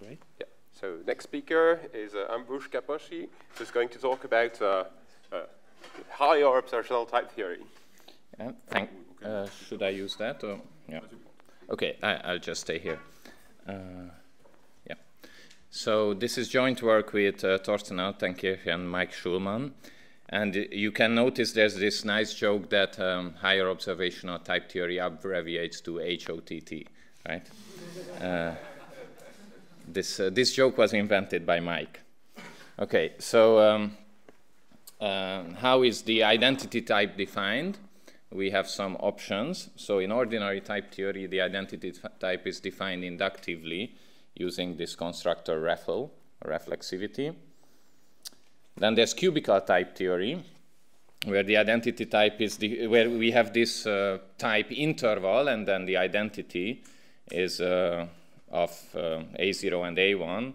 Great. Yeah. So next speaker is uh, Ambrus Kaposi, who's going to talk about uh, uh, higher observational type theory. Yeah, thank, uh, should I use that? Or? Yeah. Okay, I, will just stay here. Uh, yeah. So this is joint work with uh, Thorsten Altenkirch and Mike Shulman. And you can notice there's this nice joke that um, higher observational type theory abbreviates to HOTT, right? This, uh, this joke was invented by Mike. Okay, so um, uh, how is the identity type defined? We have some options. So in ordinary type theory, the identity type is defined inductively using this constructor REFL, reflexivity. Then there's cubical type theory, where the identity type is the, where we have this uh, type interval, and then the identity is uh, of uh, a0 and a1.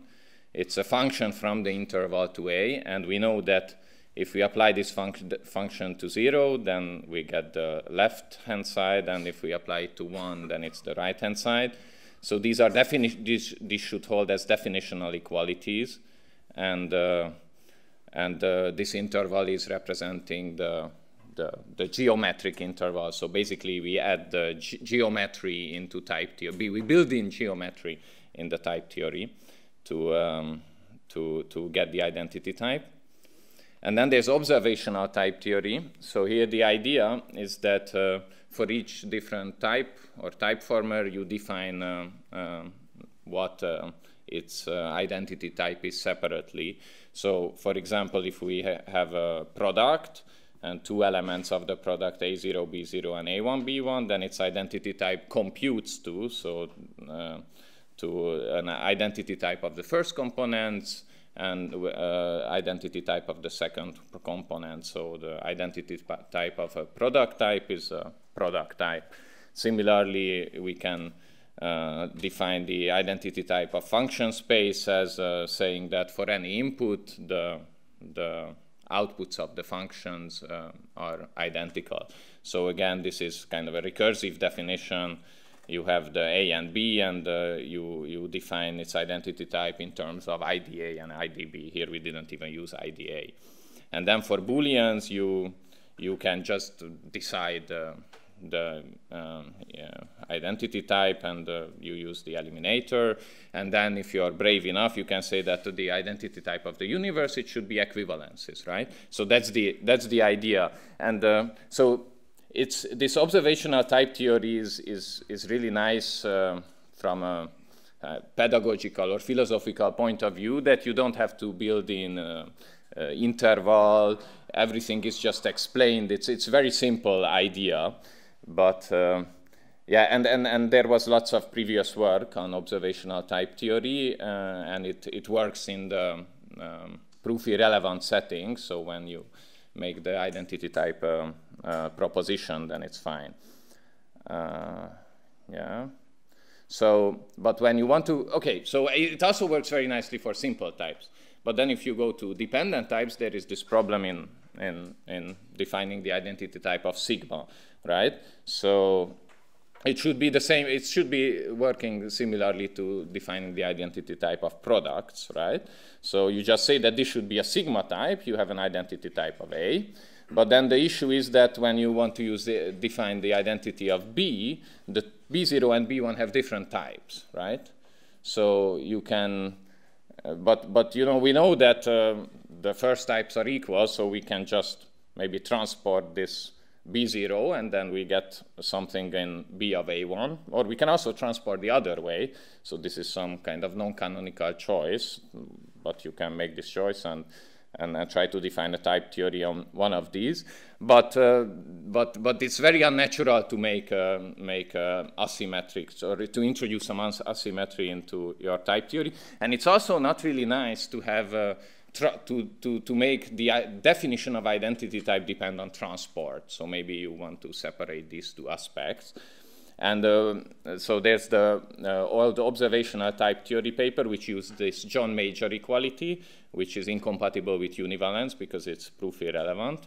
It's a function from the interval to a, and we know that if we apply this func function to 0, then we get the left-hand side, and if we apply it to 1, then it's the right-hand side. So these are these, these should hold as definitional equalities, and uh, and uh, this interval is representing the, the, the, geometric interval. So basically, we add the ge geometry into type theory. We build in geometry in the type theory to, um, to, to get the identity type. And then there's observational type theory. So here the idea is that uh, for each different type or type former, you define uh, uh, what its uh, identity type is separately. So for example, if we ha have a product and two elements of the product A0, B0, and A1, B1, then its identity type computes to, so uh, to an identity type of the first components and uh, identity type of the second component. So the identity type of a product type is a product type. Similarly, we can uh, define the identity type of function space as uh, saying that for any input, the, the outputs of the functions uh, are identical. So again, this is kind of a recursive definition. You have the A and B, and uh, you, you define its identity type in terms of IDA and IDB. Here we didn't even use IDA. And then for Booleans, you, you can just decide uh, the um, yeah, identity type and uh, you use the eliminator. And then if you're brave enough, you can say that the identity type of the universe, it should be equivalences, right? So that's the, that's the idea. And uh, so it's, this observational type theory is, is, is really nice uh, from a, a, pedagogical or philosophical point of view that you don't have to build in uh, uh, interval, everything is just explained. It's, it's very simple idea. But uh, yeah, and, and, and there was lots of previous work on observational type theory, uh, and it, it works in the um, proof irrelevant setting. So when you make the identity type uh, uh proposition, then it's fine. Uh, yeah. So, but when you want to, okay, so it also works very nicely for simple types. But then if you go to dependent types, there is this problem in, in, in defining the identity type of sigma right? So it should be the same, it should be working similarly to defining the identity type of products, right? So you just say that this should be a sigma type, you have an identity type of A, but then the issue is that when you want to use the, define the identity of B, the B0 and B1 have different types, right? So you can, uh, but, but you know, we know that uh, the first types are equal, so we can just maybe transport this B0, and then we get something in B of A1. Or we can also transport the other way. So this is some kind of non-canonical choice, but you can make this choice and, and, and, try to define a type theory on one of these. But, uh, but, but it's very unnatural to make, uh, make uh, asymmetric, or to introduce some asymmetry into your type theory. And it's also not really nice to have uh, to, to, to make the definition of identity type depend on transport. So maybe you want to separate these two aspects. And uh, so there's the uh, old observational type theory paper, which used this John Major equality, which is incompatible with univalence because it's proof irrelevant.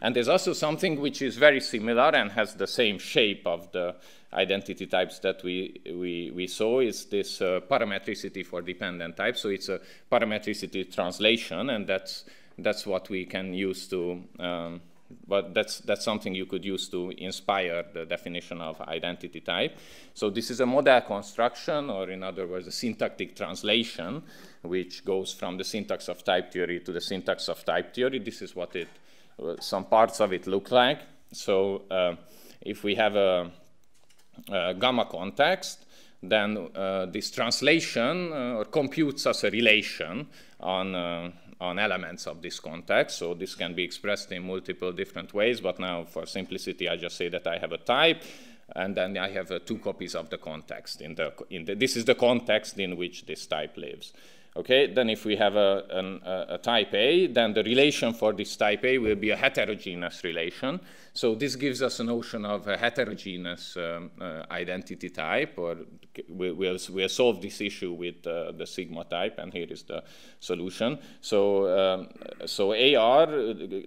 And there's also something which is very similar and has the same shape of the identity types that we, we, we saw is this uh, parametricity for dependent types. So it's a parametricity translation, and that's, that's what we can use to, um, but that's, that's something you could use to inspire the definition of identity type. So this is a model construction, or in other words, a syntactic translation, which goes from the syntax of type theory to the syntax of type theory. This is what it, some parts of it look like. So uh, if we have a uh, gamma context, then uh, this translation uh, computes as a relation on, on elements of this context. So this can be expressed in multiple different ways, but now for simplicity, I just say that I have a type, and then I have uh, two copies of the context. In the, in the, this is the context in which this type lives. Okay, then if we have a, an, a, type A, then the relation for this type A will be a heterogeneous relation. So this gives us a notion of a heterogeneous um, uh, identity type, or we'll, we'll, solve this issue with uh, the sigma type, and here is the solution. So, um, so AR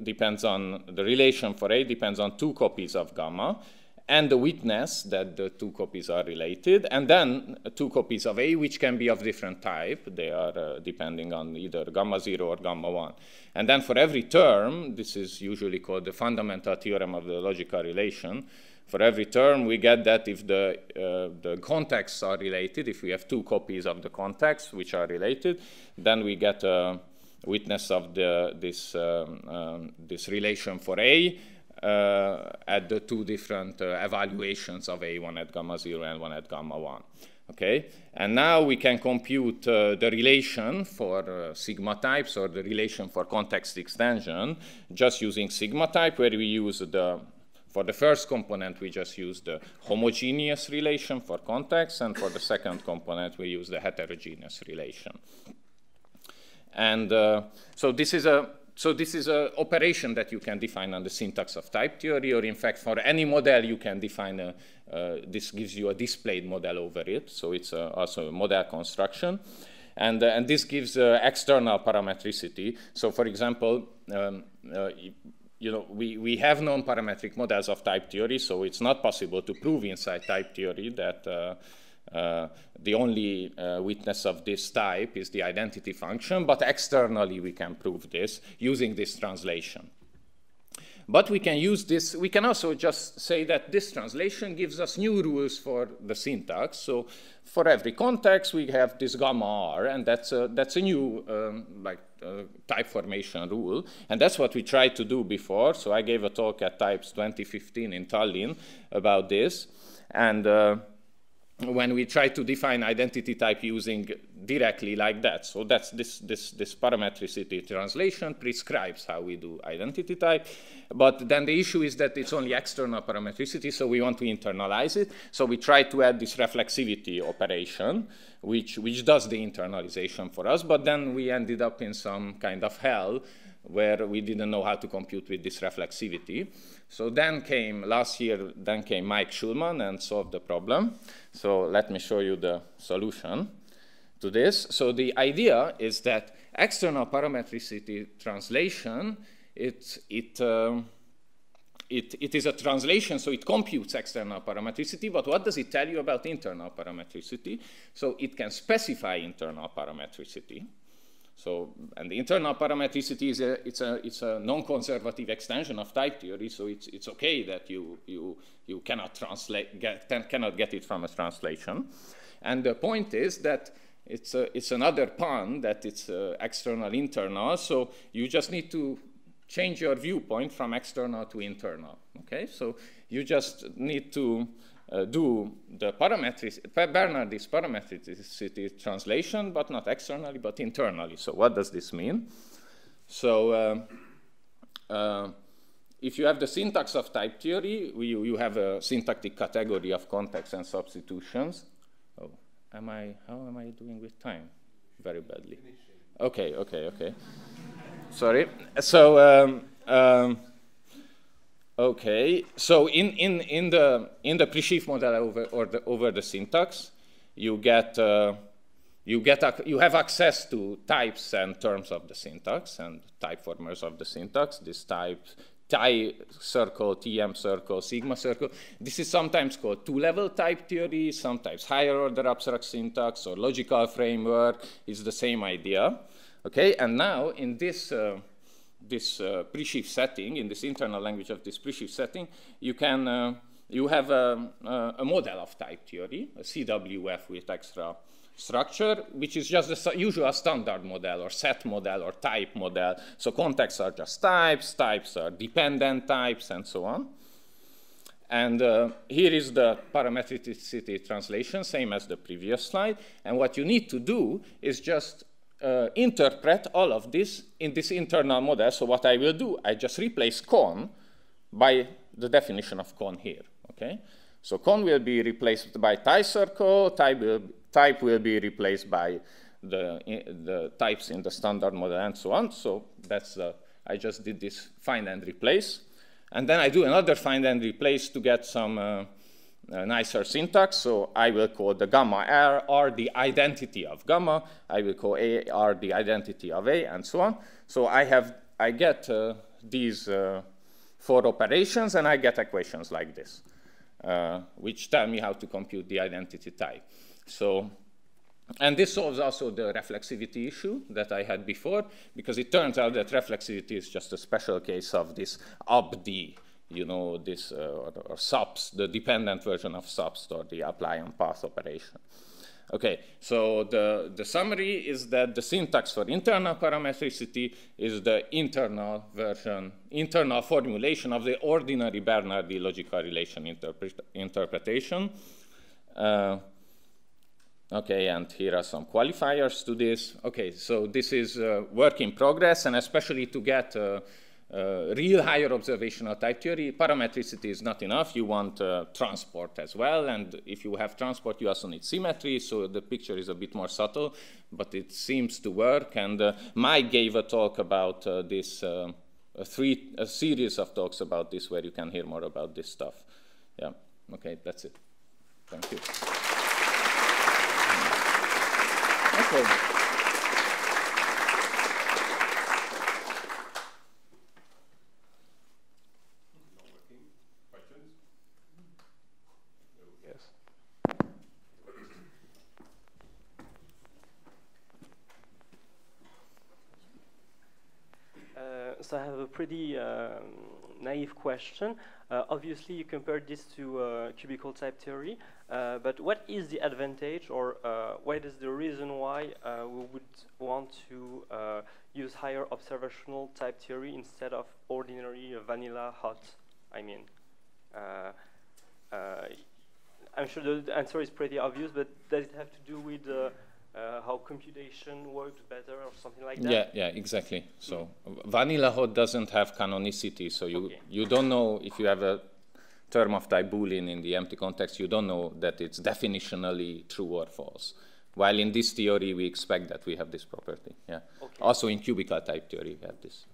depends on, the relation for A depends on two copies of gamma, and the witness that the two copies are related, and then two copies of A, which can be of different type. They are uh, depending on either gamma 0 or gamma 1. And then for every term, this is usually called the fundamental theorem of the logical relation, for every term, we get that if the, uh, the contexts are related, if we have two copies of the context which are related, then we get a witness of the, this, um, um, this relation for A, at the two different uh, evaluations of A1 at gamma 0 and 1 at gamma 1. Okay, and now we can compute uh, the relation for uh, sigma types or the relation for context extension just using sigma type where we use the, for the first component we just use the homogeneous relation for context and for the second component we use the heterogeneous relation. And uh, so this is a so this is an operation that you can define on the syntax of type theory, or in fact, for any model, you can define a, uh, this gives you a displayed model over it. So it's uh, also a model construction. And, uh, and this gives uh, external parametricity. So for example, um, uh, you know, we, we have non-parametric models of type theory, so it's not possible to prove inside type theory that uh, the only uh, witness of this type is the identity function, but externally we can prove this using this translation. But we can use this, we can also just say that this translation gives us new rules for the syntax. So for every context, we have this gamma R, and that's a, that's a new um, like uh, type formation rule. And that's what we tried to do before. So I gave a talk at Types 2015 in Tallinn about this. And uh, when we try to define identity type using directly like that. So that's this, this, this parametricity translation prescribes how we do identity type. But then the issue is that it's only external parametricity, so we want to internalize it. So we try to add this reflexivity operation, which, which does the internalization for us, but then we ended up in some kind of hell where we didn't know how to compute with this reflexivity. So then came, last year, then came Mike Shulman and solved the problem. So let me show you the solution to this. So the idea is that external parametricity translation, it, it, um, it, it is a translation, so it computes external parametricity, but what does it tell you about internal parametricity? So it can specify internal parametricity. So, and the internal parametricity is a, it's a, it's a non-conservative extension of type theory, so it's, it's okay that you, you, you cannot translate, get, cannot get it from a translation. And the point is that it's, a, it's another pun that it's uh, external, internal, so you just need to change your viewpoint from external to internal, okay? So you just need to uh, do the parametric, Bernardy's parametricity translation, but not externally, but internally. So what does this mean? So uh, uh, if you have the syntax of type theory, you, you have a syntactic category of context and substitutions. Oh, am I, how am I doing with time? Very badly. Okay, okay, okay. Sorry. So, um, um, Okay, so in, in, in the, in the pre-sheaf model over, or the, over the syntax, you get, uh, you, get you have access to types and terms of the syntax and type formers of the syntax. This type Ti circle, TM circle, sigma circle. This is sometimes called two-level type theory, sometimes higher order abstract syntax or logical framework. It's the same idea. Okay, and now in this, uh, this uh, presheaf setting, in this internal language of this presheaf setting, you can, uh, you have a, a, model of type theory, a CWF with extra structure, which is just the usual standard model or set model or type model. So contexts are just types, types are dependent types, and so on. And uh, here is the parametricity translation, same as the previous slide. And what you need to do is just uh, interpret all of this in this internal model. So what I will do, I just replace con by the definition of con here, okay? So con will be replaced by Ti circle, type will, type will be replaced by the, the types in the standard model and so on. So that's the, I just did this find and replace. And then I do another find and replace to get some uh, nicer syntax. So I will call the gamma R, R the identity of gamma. I will call A R the identity of A, and so on. So I have, I get uh, these uh, four operations, and I get equations like this, uh, which tell me how to compute the identity type. So, and this solves also the reflexivity issue that I had before, because it turns out that reflexivity is just a special case of this apd you know, this, uh, or, or subs, the dependent version of subs or the apply on path operation. Okay, so the, the summary is that the syntax for internal parametricity is the internal version, internal formulation of the ordinary Bernardy logical relation interpre interpretation. Uh, okay, and here are some qualifiers to this. Okay, so this is uh, work in progress, and especially to get uh, uh, real higher observational type theory, parametricity is not enough. You want uh, transport as well. And if you have transport, you also need symmetry. So the picture is a bit more subtle, but it seems to work. And uh, Mike gave a talk about uh, this, uh, a, three, a series of talks about this where you can hear more about this stuff. Yeah, okay, that's it. Thank you. Okay. so I have a pretty um, naive question. Uh, obviously, you compared this to uh, cubical type theory, uh, but what is the advantage or what is the reason why we would want to use higher observational type theory instead of ordinary vanilla HOTT? I mean, I'm sure the answer is pretty obvious, but does it have to do with uh, how computation works better or something like that? Yeah, yeah, exactly. So mm. vanilla HOTT doesn't have canonicity, so you, okay. you don't know if you have a term of type Boolean in the empty context, you don't know that it's definitionally true or false. While in this theory, we expect that we have this property. Yeah. Okay. Also in cubical type theory, we have this.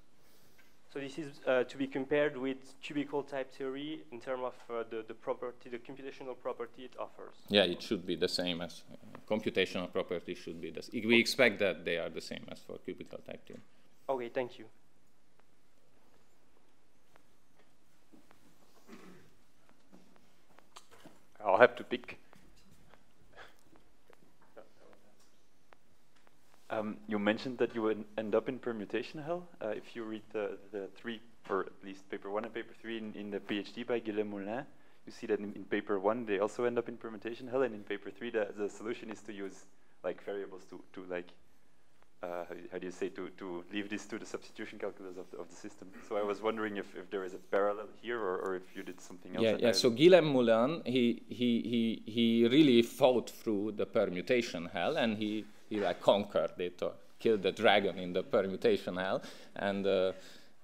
So this is uh, to be compared with cubical type theory in terms of uh, the, the property, the computational property it offers. Yeah, it should be the same as uh, computational property should be the same. We expect that they are the same as for cubical type theory. Okay, thank you. I'll have to pick Um, you mentioned that you would end up in permutation hell. Uh, if you read the, the three, or at least paper one and paper three in, in the PhD by Guilhem Moulin, you see that in, in, paper one they also end up in permutation hell, and in paper three the, the solution is to use like variables to, to like, uh, how, do you say, to, to leave this to the substitution calculus of the, of the system. So I was wondering if, if there is a parallel here or, or if you did something else. Yeah, yeah. So Guilhem Moulin, he, he, he, he really fought through the permutation hell, and he like conquered it or killed the dragon in the permutation hell. And uh,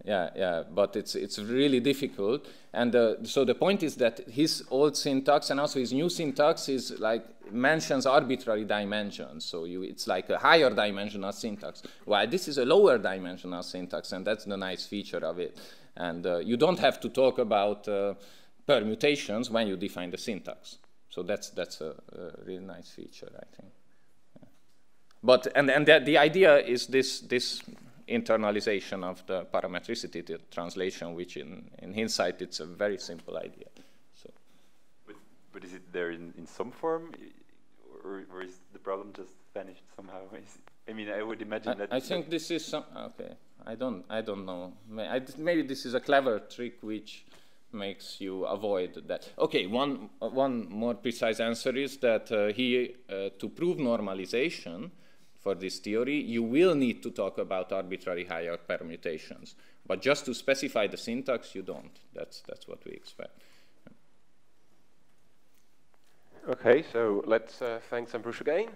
yeah, yeah, but it's it's really difficult. And uh, so the point is that his old syntax and also his new syntax is like mentions arbitrary dimensions. So you, it's like a higher dimensional syntax, while this is a lower dimensional syntax, and that's the nice feature of it. And uh, you don't have to talk about uh, permutations when you define the syntax. So that's that's a, a really nice feature, I think. But and and the, the idea is this this internalization of the parametricity the translation, which in, in hindsight it's a very simple idea. So, but, but is it there in, in some form, or, or is the problem just vanished somehow? Is, I mean, I would imagine I, that. I think this is some. Okay, I don't. I don't know. Maybe this is a clever trick which makes you avoid that. Okay, one one more precise answer is that uh, he uh, to prove normalization for this theory, you will need to talk about arbitrary higher permutations. But just to specify the syntax, you don't. That's that's what we expect. Okay, so let's uh, thank Ambrus again.